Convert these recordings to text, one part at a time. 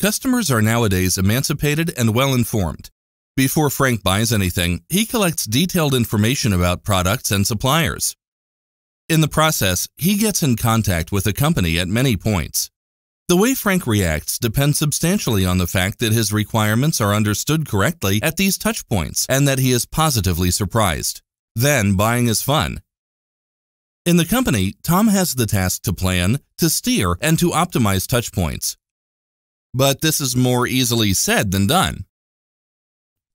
Customers are nowadays emancipated and well informed. Before Frank buys anything, he collects detailed information about products and suppliers. In the process, he gets in contact with a company at many points. The way Frank reacts depends substantially on the fact that his requirements are understood correctly at these touchpoints and that he is positively surprised. Then buying is fun. In the company, Tom has the task to plan, to steer, and to optimize touchpoints. But this is more easily said than done.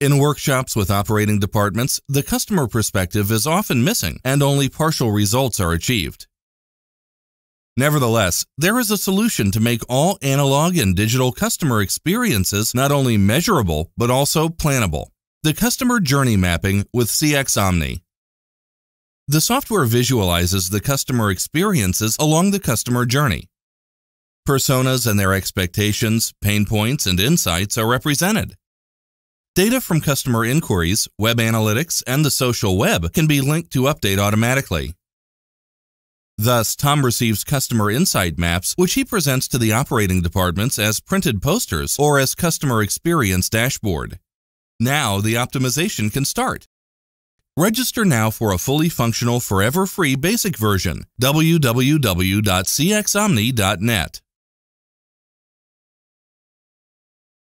In workshops with operating departments, the customer perspective is often missing and only partial results are achieved. Nevertheless, there is a solution to make all analog and digital customer experiences not only measurable but also plannable. The Customer Journey Mapping with CX Omni. The software visualizes the customer experiences along the customer journey. Personas and their expectations, pain points, and insights are represented. Data from customer inquiries, web analytics, and the social web can be linked to update automatically. Thus, Tom receives customer insight maps, which he presents to the operating departments as printed posters or as customer experience dashboard. Now the optimization can start. Register now for a fully functional, forever free basic version www.cxomni.net.